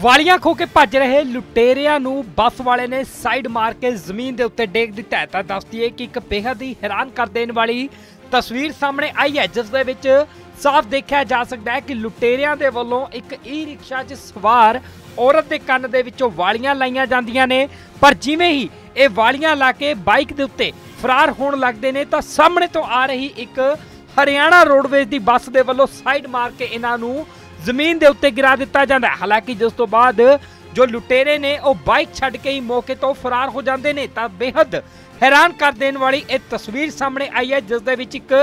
ਵਾਲੀਆਂ ਖੋ ਕੇ ਭੱਜ ਰਹੇ ਲੁਟੇਰਿਆਂ ਨੂੰ ਬੱਸ ਵਾਲੇ ਨੇ ਸਾਈਡ ਮਾਰ ਕੇ ਜ਼ਮੀਨ ਦੇ ਉੱਤੇ ਡੇਗ ਦਿੱਤਾ ਹੈ। ਤਾਂ ਦੱਸਦੀ ਹੈ ਕਿ ਇੱਕ ਬੇਹੱਦ ਹੀ ਹੈਰਾਨ ਕਰ ਦੇਣ ਵਾਲੀ ਤਸਵੀਰ ਸਾਹਮਣੇ ਆਈ ਹੈ, ਜਿਸ ਦੇ ਵਿੱਚ ਸਾਫ਼ ਦੇਖਿਆ ਜਾ ਸਕਦਾ ਹੈ ਕਿ ਲੁਟੇਰਿਆਂ ਦੇ ਵੱਲੋਂ ਇੱਕ ਈ ਰਿਕਸ਼ਾ 'ਚ ਸਵਾਰ ਔਰਤ ਦੇ ਕੰਨ ਦੇ ਵਿੱਚੋਂ ਵਾਲੀਆਂ ਲਾਈਆਂ ਜਾਂਦੀਆਂ ਨੇ। ਪਰ ਜਿਵੇਂ ਹੀ ਇਹ ਵਾਲੀਆਂ ਲਾ ਕੇ ਬਾਈਕ ਦੇ ਉੱਤੇ ਫਰਾਰ ਹੋਣ ਲੱਗਦੇ ਨੇ, ਤਾਂ ਸਾਹਮਣੇ ਤੋਂ ਆ ਰਹੀ ਇੱਕ ਹਰਿਆਣਾ ਰੋਡਵੇਜ਼ ਦੀ ਬੱਸ ਦੇ ਵੱਲੋਂ ਸਾਈਡ ਮਾਰ ਕੇ ਇਹਨਾਂ ਨੂੰ ਜ਼ਮੀਨ ਦੇ ਉੱਤੇ ਗਿਰਾ ਦਿੱਤਾ ਜਾਂਦਾ ਹੈ। ਹਾਲਾਂਕਿ ਜਿਸ ਤੋਂ ਬਾਅਦ ਜੋ ਲੁਟੇਰੇ ਨੇ, ਉਹ ਬਾਈਕ ਛੱਡ ਕੇ ਹੀ ਮੌਕੇ ਤੋਂ ਫਰਾਰ ਹੋ ਜਾਂਦੇ ਨੇ, ਤਾਂ ਬੇਹੱਦ ਹੈਰਾਨ ਕਰ ਦੇਣ ਵਾਲੀ ਇਹ ਤਸਵੀਰ ਸਾਹਮਣੇ ਆਈ ਹੈ, ਜਿਸ ਦੇ ਵਿੱਚ ਇੱਕ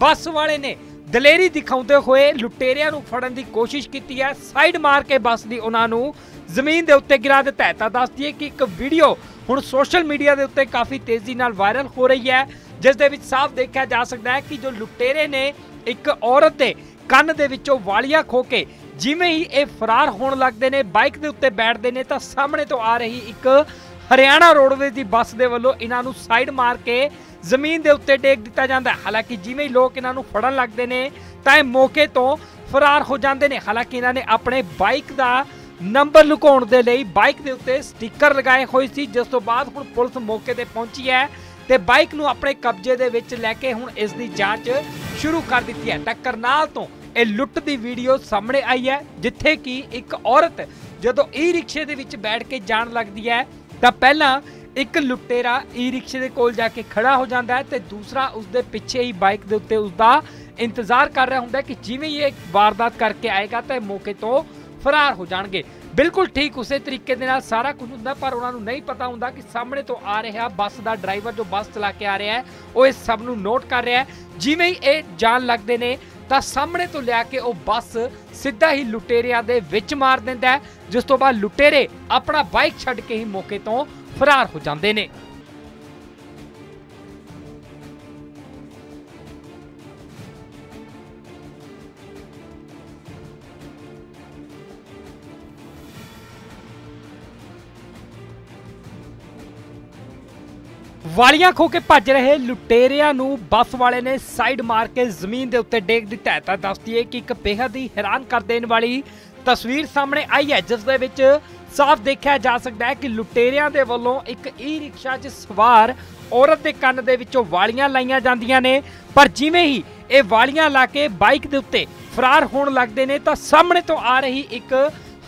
ਬੱਸ ਵਾਲੇ ਨੇ ਦਲੇਰੀ ਦਿਖਾਉਂਦੇ ਹੋਏ ਲੁਟੇਰਿਆਂ ਨੂੰ ਫੜਨ ਦੀ ਕੋਸ਼ਿਸ਼ ਕੀਤੀ ਹੈ। ਸਾਈਡ ਮਾਰ ਕੇ ਬੱਸ ਦੀ ਉਹਨਾਂ ਨੂੰ ਜ਼ਮੀਨ ਦੇ ਉੱਤੇ ਗਿਰਾ ਦਿੱਤਾ ਹੈ। ਤਾਂ ਦੱਸ ਦਈਏ ਕਿ ਇੱਕ ਵੀਡੀਓ ਹੁਣ ਸੋਸ਼ਲ ਮੀਡੀਆ ਦੇ ਉੱਤੇ ਕਾਫੀ ਤੇਜ਼ੀ ਨਾਲ ਵਾਇਰਲ ਹੋ ਰਹੀ ਹੈ, ਜਿਸ ਦੇ ਵਿੱਚ ਸਾਫ਼ ਦੇਖਿਆ ਜਾ ਸਕਦਾ ਹੈ ਕਿ ਜੋ ਲੁਟੇਰੇ ਨੇ ਇੱਕ ਔਰਤ ਦੇ ਕੰਨ ਦੇ ਵਿੱਚੋਂ ਵਾਲੀਆਂ ਖੋ ਕੇ ਜਿਵੇਂ ਹੀ ਇਹ ਫਰਾਰ ਹੋਣ ਲੱਗਦੇ ਨੇ, ਬਾਈਕ ਦੇ ਉੱਤੇ ਬੈਠਦੇ ਨੇ, ਤਾਂ ਸਾਹਮਣੇ ਤੋਂ ਆ ਰਹੀ ਇੱਕ ਹਰਿਆਣਾ ਰੋਡਵੇਜ਼ ਦੀ ਬੱਸ ਦੇ ਵੱਲੋਂ ਇਹਨਾਂ ਨੂੰ ਸਾਈਡ ਮਾਰ ਕੇ ਜ਼ਮੀਨ ਦੇ ਉੱਤੇ ਡੇਗ ਦਿੱਤਾ ਜਾਂਦਾ ਹਾਲਾਂਕਿ ਜਿਵੇਂ ਹੀ ਲੋਕ ਇਹਨਾਂ ਨੂੰ ਫੜਨ ਲੱਗਦੇ ਨੇ, ਤਾਂ ਇਹ ਮੌਕੇ ਤੋਂ ਫਰਾਰ ਹੋ ਜਾਂਦੇ ਨੇ। ਹਾਲਾਂਕਿ ਇਹਨਾਂ ਨੇ ਆਪਣੇ ਬਾਈਕ ਦਾ ਨੰਬਰ ਲੁਕਾਉਣ ਦੇ ਲਈ ਬਾਈਕ ਦੇ ਉੱਤੇ ਸਟicker ਲਗਾਏ ਹੋਏ ਸੀ, ਜਿਸ ਤੋਂ ਬਾਅਦ ਹੁਣ ਪੁਲਿਸ ਮੌਕੇ ਤੇ ਪਹੁੰਚੀ ਹੈ ਤੇ ਬਾਈਕ ਨੂੰ ਆਪਣੇ ਕਬਜ਼ੇ ਦੇ ਵਿੱਚ ਲੈ ਕੇ ਹੁਣ ਇਸ ਦੀ ਜਾਂਚ ਸ਼ੁਰੂ ਕਰ ਦਿੱਤੀ ਹੈ। ਤਾਂ ਕਰਨਾਲ ਤੋਂ ਇਹ ਲੁੱਟ ਦੀ ਵੀਡੀਓ ਸਾਹਮਣੇ ਆਈ ਹੈ, ਜਿੱਥੇ ਕਿ ਇੱਕ ਔਰਤ ਜਦੋਂ ਈ ਰਿਕਸ਼ੇ ਦੇ ਵਿੱਚ ਬੈਠ ਕੇ ਜਾਣ ਲੱਗਦੀ ਹੈ, ਤਾਂ ਪਹਿਲਾਂ ਇੱਕ ਲੁੱਟੇਰਾ ਈ ਰਿਕਸ਼ੇ ਦੇ ਕੋਲ ਜਾ ਕੇ ਖੜਾ ਹੋ ਜਾਂਦਾ ਹੈ ਤੇ ਦੂਸਰਾ ਉਸ ਦੇ ਪਿੱਛੇ ਹੀ ਬਾਈਕ ਦੇ ਉੱਤੇ ਉਸ ਦਾ ਇੰਤਜ਼ਾਰ ਕਰ ਰਿਹਾ ਹੁੰਦਾ ਕਿ ਜਿਵੇਂ ਹੀ ਇਹ ਵਾਰਦਾਤ ਕਰਕੇ ਆਏਗਾ ਤਾਂ ਇਹ ਮੌਕੇ ਤੋਂ ਫਰਾਰ ਹੋ ਜਾਣਗੇ। ਬਿਲਕੁਲ ਠੀਕ ਉਸੇ ਤਰੀਕੇ ਦੇ ਨਾਲ ਸਾਰਾ ਕੁਝ ਹੁੰਦਾ, ਪਰ ਉਹਨਾਂ ਨੂੰ ਨਹੀਂ ਪਤਾ ਹੁੰਦਾ ਕਿ ਸਾਹਮਣੇ ਤੋਂ ਆ ਰਿਹਾ ਬੱਸ ਦਾ ਡਰਾਈਵਰ ਜੋ ਬੱਸ ਚਲਾ ਕੇ ਆ ਰਿਹਾ ਹੈ, ਉਹ ਇਸ ਸਭ ਨੂੰ ਨੋਟ ਕਰ ਰਿਹਾ ਹੈ। ਜਿਵੇਂ ਹੀ ਇਹ ਜਾਣ ਲੱਗਦੇ ਨੇ ਤਾਂ ਸਾਹਮਣੇ ਤੋਂ ਲਿਆ ਕੇ ਉਹ ਬੱਸ ਸਿੱਧਾ ਹੀ ਲੁਟੇਰਿਆਂ ਦੇ ਵਿੱਚ ਮਾਰ ਦਿੰਦਾ ਹੈ, ਜਿਸ ਤੋਂ ਬਾਅਦ ਲੁਟੇਰੇ ਆਪਣਾ ਬਾਈਕ ਛੱਡ ਕੇ ਹੀ ਮੌਕੇ ਤੋਂ ਫਰਾਰ ਹੋ ਜਾਂਦੇ ਨੇ। ਵਾਲੀਆਂ ਖੋ ਕੇ ਭੱਜ ਰਹੇ ਲੁਟੇਰਿਆਂ ਨੂੰ ਬੱਸ ਵਾਲੇ ਨੇ ਸਾਈਡ ਮਾਰ ਕੇ ਜ਼ਮੀਨ ਦੇ ਉੱਤੇ ਡੇਗ ਦਿੱਤਾ ਤਾਂ ਦੱਸਦੀ ਹੈ ਕਿ ਇੱਕ ਬੇਹੱਦ ਹੀ ਹੈਰਾਨ ਕਰ ਦੇਣ ਵਾਲੀ ਤਸਵੀਰ ਸਾਹਮਣੇ ਆਈ ਹੈ, ਜਿਸ ਦੇ ਵਿੱਚ ਸਾਫ਼ ਦੇਖਿਆ ਜਾ ਸਕਦਾ ਹੈ ਕਿ ਲੁਟੇਰਿਆਂ ਦੇ ਵੱਲੋਂ ਇੱਕ ਈ ਰਿਕਸ਼ਾ 'ਚ ਸਵਾਰ ਔਰਤ ਦੇ ਕੰਨ ਦੇ ਵਿੱਚੋਂ ਵਾਲੀਆਂ ਲਾਈਆਂ ਜਾਂਦੀਆਂ ਨੇ। ਪਰ ਜਿਵੇਂ ਹੀ ਇਹ ਵਾਲੀਆਂ ਲਾ ਕੇ ਬਾਈਕ ਦੇ ਉੱਤੇ ਫਰਾਰ ਹੋਣ ਲੱਗਦੇ ਨੇ, ਤਾਂ ਸਾਹਮਣੇ ਤੋਂ ਆ ਰਹੀ ਇੱਕ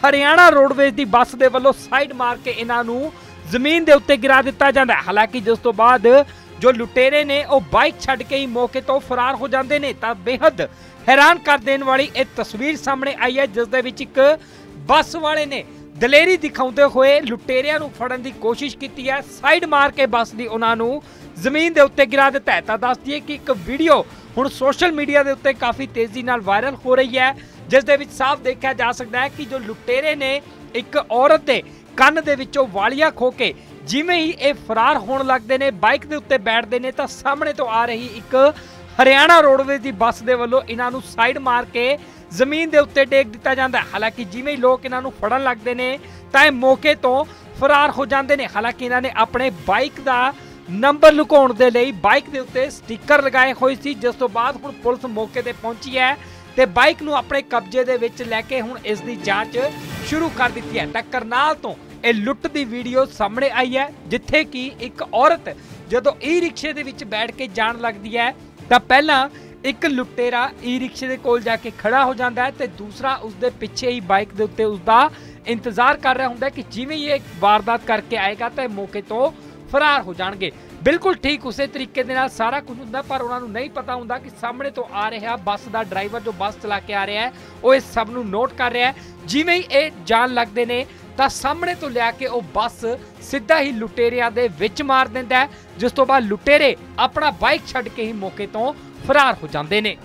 ਹਰਿਆਣਾ ਰੋਡਵੇਜ਼ ਦੀ ਬੱਸ ਦੇ ਵੱਲੋਂ ਸਾਈਡ ਮਾਰ ਕੇ ਇਹਨਾਂ ਨੂੰ ਜ਼ਮੀਨ ਦੇ ਉੱਤੇ ਗਿਰਾ ਦਿੱਤਾ ਜਾਂਦਾ ਹੈ। ਹਾਲਾਂਕਿ ਜਿਸ ਤੋਂ ਬਾਅਦ ਜੋ ਲੁਟੇਰੇ ਨੇ, ਉਹ ਬਾਈਕ ਛੱਡ ਕੇ ਹੀ ਮੌਕੇ ਤੋਂ ਫਰਾਰ ਹੋ ਜਾਂਦੇ ਨੇ, ਤਾਂ ਬੇਹੱਦ ਹੈਰਾਨ ਕਰ ਦੇਣ ਵਾਲੀ ਇਹ ਤਸਵੀਰ ਸਾਹਮਣੇ ਆਈ ਹੈ, ਜਿਸ ਦੇ ਵਿੱਚ ਇੱਕ ਬੱਸ ਵਾਲੇ ਨੇ ਦਲੇਰੀ ਦਿਖਾਉਂਦੇ ਹੋਏ ਲੁਟੇਰਿਆਂ ਨੂੰ ਫੜਨ ਦੀ ਕੋਸ਼ਿਸ਼ ਕੀਤੀ ਹੈ। ਸਾਈਡ ਮਾਰ ਕੇ ਬੱਸ ਦੀ ਉਹਨਾਂ ਨੂੰ ਜ਼ਮੀਨ ਦੇ ਉੱਤੇ ਗਿਰਾ ਦਿੱਤਾ ਹੈ। ਤਾਂ ਦੱਸ ਦਈਏ ਕਿ ਇੱਕ ਵੀਡੀਓ ਹੁਣ ਸੋਸ਼ਲ ਮੀਡੀਆ ਦੇ ਉੱਤੇ ਕਾਫੀ ਤੇਜ਼ੀ ਨਾਲ ਵਾਇਰਲ ਹੋ ਰਹੀ ਹੈ, ਜਿਸ ਦੇ ਵਿੱਚ ਸਾਫ਼ ਦੇਖਿਆ ਜਾ ਸਕਦਾ ਹੈ ਕਿ ਜੋ ਲੁਟੇਰੇ ਨੇ ਇੱਕ ਔਰਤ ਦੇ ਕੰਨ ਦੇ ਵਿੱਚੋਂ ਵਾਲੀਆਂ ਖੋ ਕੇ ਜਿਵੇਂ ਹੀ ਇਹ ਫਰਾਰ ਹੋਣ ਲੱਗਦੇ ਨੇ, ਬਾਈਕ ਦੇ ਉੱਤੇ ਬੈਠਦੇ ਨੇ, ਤਾਂ ਸਾਹਮਣੇ ਤੋਂ ਆ ਰਹੀ ਇੱਕ ਹਰਿਆਣਾ ਰੋਡਵੇਜ਼ ਦੀ ਬੱਸ ਦੇ ਵੱਲੋਂ ਇਹਨਾਂ ਨੂੰ ਸਾਈਡ ਮਾਰ ਕੇ ਜ਼ਮੀਨ ਦੇ ਉੱਤੇ ਡੇਗ ਦਿੱਤਾ ਜਾਂਦਾ ਹਾਲਾਂਕਿ ਜਿਵੇਂ ਹੀ ਲੋਕ ਇਹਨਾਂ ਨੂੰ ਫੜਨ ਲੱਗਦੇ ਨੇ, ਤਾਂ ਇਹ ਮੌਕੇ ਤੋਂ ਫਰਾਰ ਹੋ ਜਾਂਦੇ ਨੇ। ਹਾਲਾਂਕਿ ਇਹਨਾਂ ਨੇ ਆਪਣੇ ਬਾਈਕ ਦਾ ਨੰਬਰ ਲੁਕਾਉਣ ਦੇ ਲਈ ਬਾਈਕ ਦੇ ਉੱਤੇ ਸਟicker ਲਗਾਏ ਹੋਏ ਸੀ, ਜਿਸ ਤੋਂ ਬਾਅਦ ਹੁਣ ਪੁਲਿਸ ਮੌਕੇ ਤੇ ਪਹੁੰਚੀ ਹੈ ਤੇ ਬਾਈਕ ਨੂੰ ਆਪਣੇ ਕਬਜ਼ੇ ਦੇ ਵਿੱਚ ਲੈ ਕੇ ਹੁਣ ਇਸ ਦੀ ਜਾਂਚ ਸ਼ੁਰੂ ਕਰ ਦਿੱਤੀ ਹੈ। ਤਾਂ ਕਰਨਾਲ ਤੋਂ ਇਹ ਲੁੱਟ ਦੀ ਵੀਡੀਓ ਸਾਹਮਣੇ ਆਈ ਹੈ, ਜਿੱਥੇ ਕਿ ਇੱਕ ਔਰਤ ਜਦੋਂ ਈ ਰਿਕਸ਼ੇ ਦੇ ਵਿੱਚ ਬੈਠ ਕੇ ਜਾਣ ਲੱਗਦੀ ਹੈ, ਤਾਂ ਪਹਿਲਾਂ ਇੱਕ ਲੁਟੇਰਾ ਈ ਰਿਕਸ਼ੇ ਦੇ ਕੋਲ ਜਾ ਕੇ ਖੜਾ ਹੋ ਜਾਂਦਾ ਹੈ ਤੇ ਦੂਸਰਾ ਉਸ ਦੇ ਪਿੱਛੇ ਹੀ ਬਾਈਕ ਦੇ ਉੱਤੇ ਉਸ ਦਾ ਇੰਤਜ਼ਾਰ ਕਰ ਰਿਹਾ ਹੁੰਦਾ ਹੈ ਕਿ ਜਿਵੇਂ ਹੀ ਇਹ ਵਾਰਦਾਤ ਕਰਕੇ ਆਏਗਾ ਤਾਂ ਇਹ ਮੌਕੇ ਤੋਂ ਫਰਾਰ ਹੋ ਜਾਣਗੇ। ਬਿਲਕੁਲ ਠੀਕ, ਉਸੇ ਤਰੀਕੇ ਦੇ ਨਾਲ ਸਾਰਾ ਕੁਝ ਹੁੰਦਾ, ਪਰ ਉਹਨਾਂ ਨੂੰ ਨਹੀਂ ਪਤਾ ਹੁੰਦਾ ਕਿ ਸਾਹਮਣੇ ਤੋਂ ਆ ਰਿਹਾ ਬੱਸ ਦਾ ਡਰਾਈਵਰ ਜੋ ਬੱਸ ਚਲਾ ਕੇ ਆ ਰਿਹਾ ਹੈ, ਉਹ ਇਸ ਸਭ ਨੂੰ ਨੋਟ ਕਰ ਰਿਹਾ ਹੈ। ਜਿਵੇਂ ਹੀ ਇਹ ਜਾਣ ਲੱਗਦੇ ਨੇ, ਤਾਂ ਸਾਹਮਣੇ ਤੋਂ ਲਿਆ ਕੇ ਉਹ ਬੱਸ ਸਿੱਧਾ ਹੀ ਲੁਟੇਰਿਆਂ ਦੇ ਵਿੱਚ ਮਾਰ ਦਿੰਦਾ ਹੈ, ਜਿਸ ਤੋਂ ਬਾਅਦ ਲੁਟੇਰੇ ਆਪਣਾ ਬਾਈਕ ਛੱਡ ਕੇ ਹੀ ਮੌਕੇ ਤੋਂ ਫਰਾਰ ਹੋ ਜਾਂਦੇ ਨੇ।